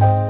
Bye.